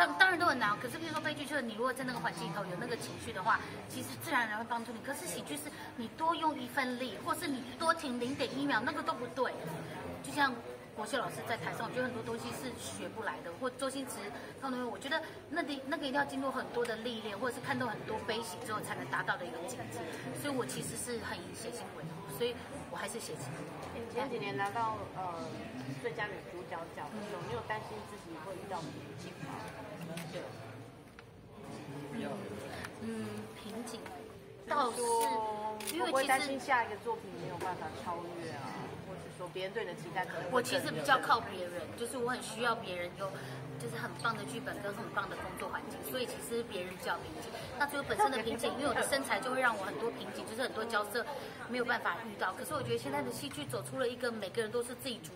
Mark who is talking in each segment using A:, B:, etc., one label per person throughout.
A: 当当然都很难。可是比如说悲剧，就是你如果在那个环境里头有那个情绪的话，其实自然而然会帮助你。可是喜剧是你多用一份力，或是你多停零点一秒，那个都不对。就像国秀老师在台上，我觉得很多东西是学不来的，或周星驰他们，我觉得那得那个一定要经过很多的历练，或者是看到很多悲喜之后才能达到的一个境界。所以我其实是很以写信为荣，所以我还是写信。
B: 你前几年拿到呃最佳女主角奖，有没有担心自己会遇到瓶颈吗？
A: 嗯，瓶颈倒是
B: 说
A: 因为
B: 担心
A: 实
B: 下一个作品没有办法超越啊，或者说别人对你的期待可能
A: 我其实比较靠别人，就是我很需要别人有就是很棒的剧本跟很棒的工作环境，所以其实别人比较瓶颈。那只有本身的瓶颈，因为我的身材就会让我很多瓶颈，就是很多角色没有办法遇到。可是我觉得现在的戏剧走出了一个每个人都是自己主，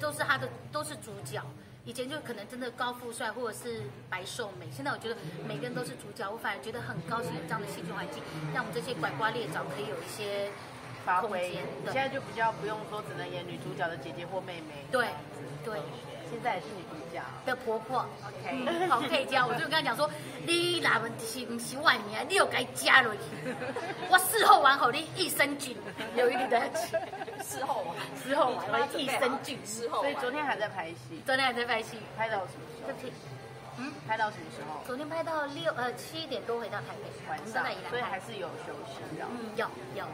A: 都是他的都是主角。以前就可能真的高富帅或者是白瘦美，现在我觉得每个人都是主角，我反而觉得很高兴有这样的戏剧环境，让我们这些拐瓜裂枣可以有一些
B: 发挥
A: 间。。
B: 你现在就比较不用说只能演女主角的姐姐或妹妹，
A: 对对
B: 现在也是女主角。
A: 的婆婆。
B: OK，
A: 嗯好，可以加。我就跟他讲说，你哪问是不是外面，你又该加落去。我事后完后，你益生菌有一点的
C: 事后啊，
A: 事后完了益生菌。
C: 事后
B: 所以昨天还在拍戏，
A: 昨天还在拍戏，
B: 拍到什么时候？
A: 对不起，嗯，
B: 拍到什么时候？
A: 昨天拍到六呃七点多回到台北，
B: 晚上。所以还是有休息的。
A: 嗯，有有有，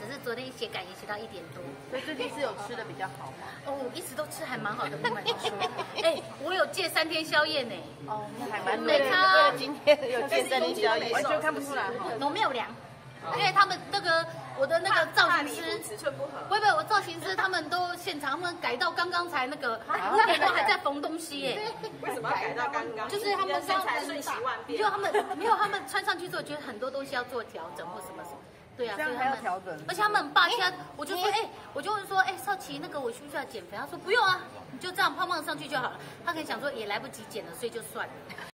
A: 只是昨天写感言写到一点多。
B: 所以最近是有吃的比较好吗？
A: 哦，我一直都吃还蛮好的，不瞒你说。哎，我有戒三天宵夜呢，
B: 哦，那还蛮
A: 没差
B: 为了今天有戒三天宵夜，
C: 完全看不出来哈。
A: 我没有量，因为他们那个我的那个造型师。
C: 尺寸不合，
A: 不我造型师他们都现场，他们改到刚刚才那个，那个都还在缝东西耶。
C: 为什么要改到刚刚？
A: 就是他们
C: 身材瞬息万变
A: 就。他们没有，他们穿上去之后，觉得很多东西要做调整或什么什么。对啊，
B: 这样还
A: 所以他们
B: 要调整
A: 而且他们很霸气啊！我就说，哎，我就问说，哎，少奇，那个我需不需要减肥？他说不用啊，你就这样胖胖上去就好了。他可能想说也来不及减了，所以就算了。